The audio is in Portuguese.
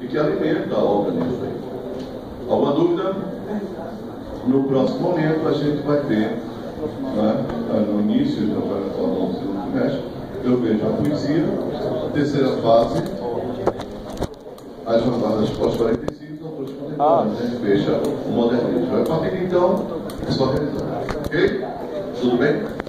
e que alimenta a obra de aí. Alguma dúvida? No próximo momento a gente vai ter, né, no início, agora no segundo trimestre, eu vejo a poesia, a terceira fase, as jornadas pós-45, autores contemporâneos, a gente fecha o modernismo. A partir de então, é só realizar. Ok? Tudo bem?